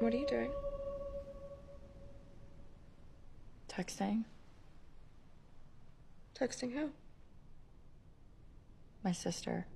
What are you doing? Texting Texting who? my sister.